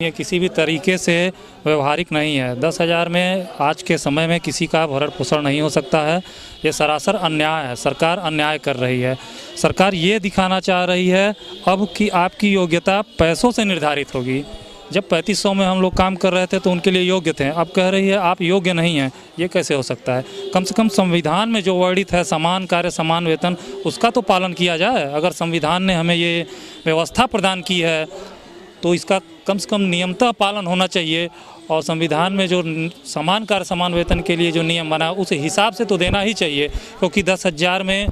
ये किसी भी तरीके से व्यवहारिक नहीं है। दस हज़ार में आज के समय में किसी का भरण पोषण नहीं हो सकता है। ये सरासर अन्याय है। सरकार अन्याय कर रही है। सरकार ये दिखाना चाह रही है अब कि आपकी योग्यता पैसों से निर्धारित होगी। जब पैंतीस सौ में हम लोग काम कर रहे थे तो उनके लिए योग्य थे। अब कह रही है, आप योग्य नहीं हैं। ये कैसे हो सकता है? कम से कम संविधान में जो वर्णित है, समान कार्य, समान वेतन, उसका तो पालन किया जाए। अगर संविधान ने हमें ये व्यवस्था प्रदान की है तो इसका कम से कम नियमता पालन होना चाहिए और संविधान में जो समान कार्य समान वेतन के लिए जो नियम बना, उस हिसाब से तो देना ही चाहिए, क्योंकि दस हज़ार में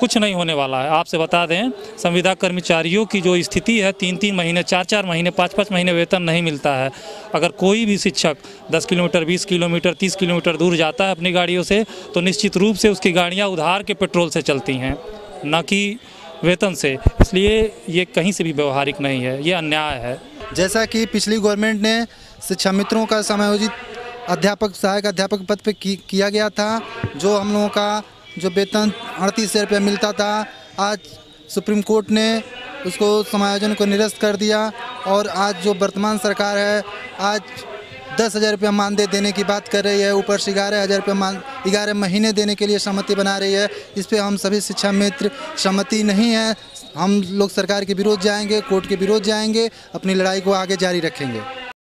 कुछ नहीं होने वाला है। आपसे बता दें, संविदा कर्मचारियों की जो स्थिति है तीन तीन महीने चार चार महीने पाँच पाँच महीने वेतन नहीं मिलता है। अगर कोई भी शिक्षक दस किलोमीटर, बीस किलोमीटर, तीस किलोमीटर दूर जाता है अपनी गाड़ियों से तो निश्चित रूप से उसकी गाड़ियाँ उधार के पेट्रोल से चलती हैं। न कि वेतन से। इसलिए ये कहीं से भी व्यवहारिक नहीं है, ये अन्याय है। जैसा कि पिछली गवर्नमेंट ने शिक्षा मित्रों का समायोजित अध्यापक, सहायक अध्यापक पद पर किया गया था, जो हम लोगों का जो वेतन अड़तीस हज़ार रुपये मिलता था, आज सुप्रीम कोर्ट ने उसको समायोजन को निरस्त कर दिया और आज जो वर्तमान सरकार है, आज दस हज़ार रुपया मानदेय देने की बात कर रही है। ऊपर से ग्यारह हज़ार रुपया मान, ग्यारह महीने देने के लिए सहमति बना रही है। इस पर हम सभी शिक्षा मित्र सहमति नहीं है। हम लोग सरकार के विरोध जाएँगे, कोर्ट के विरोध जाएँगे, अपनी लड़ाई को आगे जारी रखेंगे।